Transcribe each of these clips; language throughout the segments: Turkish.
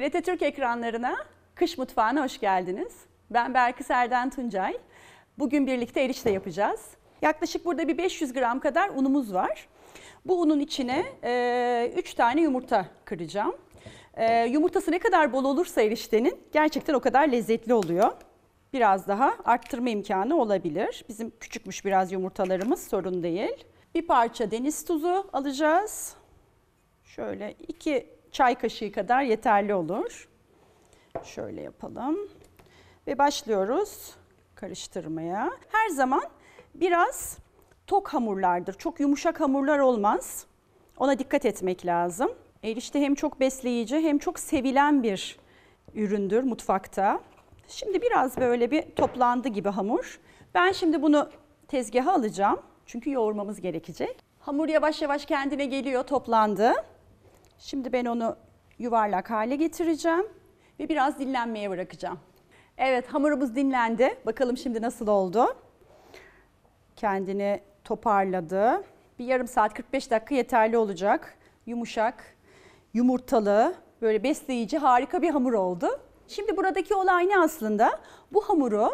TRT Türk ekranlarına Kış Mutfağı'na hoş geldiniz. Ben Berkı Serden Tuncay. Bugün birlikte erişte yapacağız. Yaklaşık burada bir 500 gram kadar unumuz var. Bu unun içine 3 tane yumurta kıracağım. E, yumurtası ne kadar bol olursa eriştenin gerçekten o kadar lezzetli oluyor. Biraz daha arttırma imkanı olabilir. Bizim küçükmüş biraz yumurtalarımız sorun değil. Bir parça deniz tuzu alacağız. Şöyle iki çay kaşığı kadar yeterli olur. Şöyle yapalım. Ve başlıyoruz karıştırmaya. Her zaman biraz tok hamurlardır. Çok yumuşak hamurlar olmaz. Ona dikkat etmek lazım. Erişte hem çok besleyici hem çok sevilen bir üründür mutfakta. Şimdi biraz böyle bir toplandı gibi hamur. Ben şimdi bunu tezgaha alacağım. Çünkü yoğurmamız gerekecek. Hamur yavaş yavaş kendine geliyor, toplandı. Şimdi ben onu yuvarlak hale getireceğim ve biraz dinlenmeye bırakacağım. Evet hamurumuz dinlendi. Bakalım şimdi nasıl oldu? Kendini toparladı. Bir yarım saat 45 dakika yeterli olacak. Yumuşak, yumurtalı, böyle besleyici harika bir hamur oldu. Şimdi buradaki olay ne aslında? Bu hamuru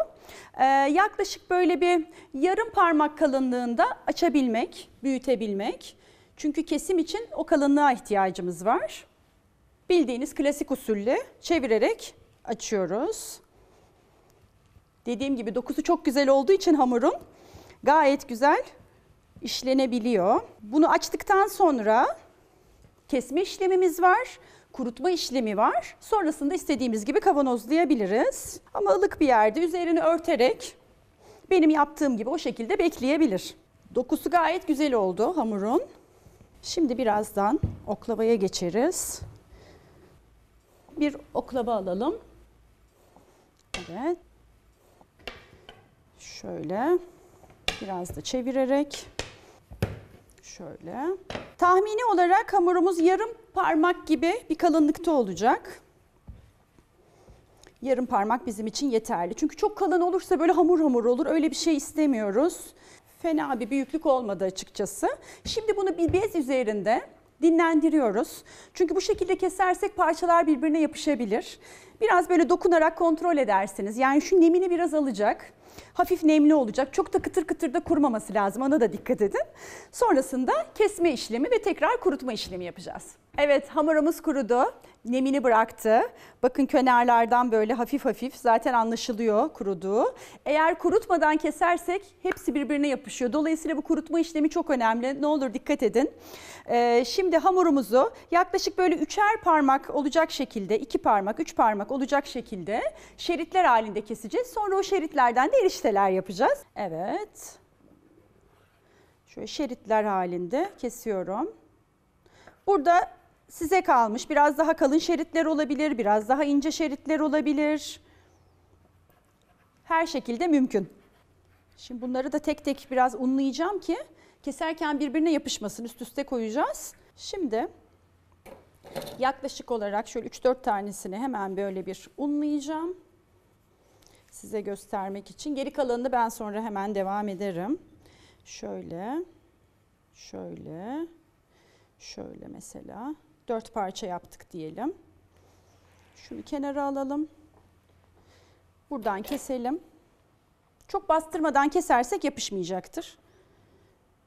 e, yaklaşık böyle bir yarım parmak kalınlığında açabilmek, büyütebilmek. Çünkü kesim için o kalınlığa ihtiyacımız var. Bildiğiniz klasik usulle çevirerek açıyoruz. Dediğim gibi dokusu çok güzel olduğu için hamurun gayet güzel işlenebiliyor. Bunu açtıktan sonra kesme işlemimiz var, kurutma işlemi var. Sonrasında istediğimiz gibi kavanozlayabiliriz. Ama ılık bir yerde üzerini örterek benim yaptığım gibi o şekilde bekleyebilir. Dokusu gayet güzel oldu hamurun. Şimdi birazdan oklavaya geçeriz. Bir oklava alalım. Evet. Şöyle biraz da çevirerek şöyle. Tahmini olarak hamurumuz yarım parmak gibi bir kalınlıkta olacak. Yarım parmak bizim için yeterli. Çünkü çok kalın olursa böyle hamur hamur olur. Öyle bir şey istemiyoruz. Fena bir büyüklük olmadı açıkçası. Şimdi bunu bir bez üzerinde dinlendiriyoruz. Çünkü bu şekilde kesersek parçalar birbirine yapışabilir. Biraz böyle dokunarak kontrol edersiniz. Yani şu nemini biraz alacak. Hafif nemli olacak. Çok da kıtır kıtır da kurumaması lazım. Ona da dikkat edin. Sonrasında kesme işlemi ve tekrar kurutma işlemi yapacağız. Evet hamurumuz kurudu. Nemini bıraktı. Bakın kenarlardan böyle hafif hafif zaten anlaşılıyor kuruduğu. Eğer kurutmadan kesersek hepsi birbirine yapışıyor. Dolayısıyla bu kurutma işlemi çok önemli. Ne olur dikkat edin. Ee, şimdi hamurumuzu yaklaşık böyle üçer parmak olacak şekilde, iki parmak, üç parmak olacak şekilde şeritler halinde keseceğiz. Sonra o şeritlerden de erişteler yapacağız. Evet. Şöyle şeritler halinde kesiyorum. Burada size kalmış. Biraz daha kalın şeritler olabilir, biraz daha ince şeritler olabilir. Her şekilde mümkün. Şimdi bunları da tek tek biraz unlayacağım ki keserken birbirine yapışmasın. Üst üste koyacağız. Şimdi yaklaşık olarak şöyle 3-4 tanesini hemen böyle bir unlayacağım. Size göstermek için. Geri kalanını ben sonra hemen devam ederim. Şöyle, şöyle, şöyle mesela. Dört parça yaptık diyelim. Şunu kenara alalım. Buradan keselim. Çok bastırmadan kesersek yapışmayacaktır.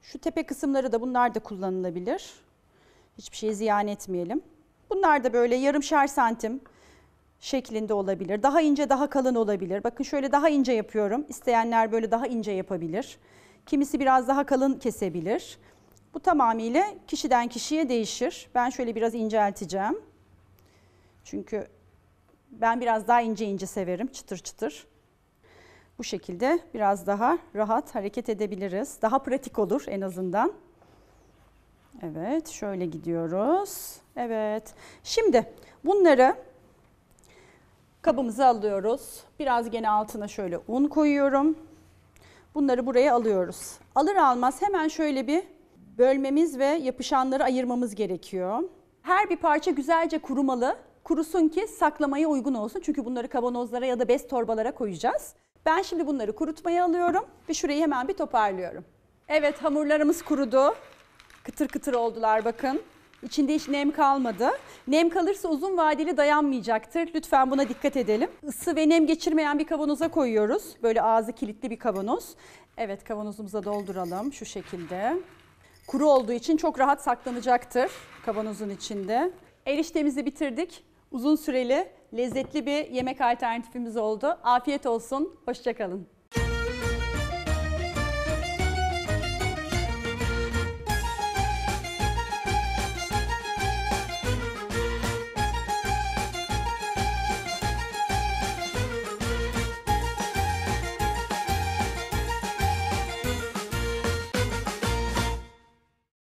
Şu tepe kısımları da bunlar da kullanılabilir. Hiçbir şeyi ziyan etmeyelim. Bunlar da böyle yarımşar santim şeklinde olabilir. Daha ince, daha kalın olabilir. Bakın şöyle daha ince yapıyorum. İsteyenler böyle daha ince yapabilir. Kimisi biraz daha kalın kesebilir. Bu tamamıyla kişiden kişiye değişir. Ben şöyle biraz incelteceğim. Çünkü ben biraz daha ince ince severim, çıtır çıtır. Bu şekilde biraz daha rahat hareket edebiliriz. Daha pratik olur en azından. Evet, şöyle gidiyoruz. Evet. Şimdi bunları kabımıza alıyoruz. Biraz gene altına şöyle un koyuyorum. Bunları buraya alıyoruz. Alır almaz hemen şöyle bir bölmemiz ve yapışanları ayırmamız gerekiyor. Her bir parça güzelce kurumalı. Kurusun ki saklamaya uygun olsun. Çünkü bunları kavanozlara ya da bez torbalara koyacağız. Ben şimdi bunları kurutmaya alıyorum ve şurayı hemen bir toparlıyorum. Evet hamurlarımız kurudu. Kıtır kıtır oldular bakın. İçinde hiç nem kalmadı. Nem kalırsa uzun vadeli dayanmayacaktır. Lütfen buna dikkat edelim. Isı ve nem geçirmeyen bir kavanoza koyuyoruz. Böyle ağzı kilitli bir kavanoz. Evet kavanozumuza dolduralım şu şekilde. Kuru olduğu için çok rahat saklanacaktır kavanozun içinde. Eriştemizi bitirdik. Uzun süreli, lezzetli bir yemek alternatifimiz oldu. Afiyet olsun, hoşçakalın.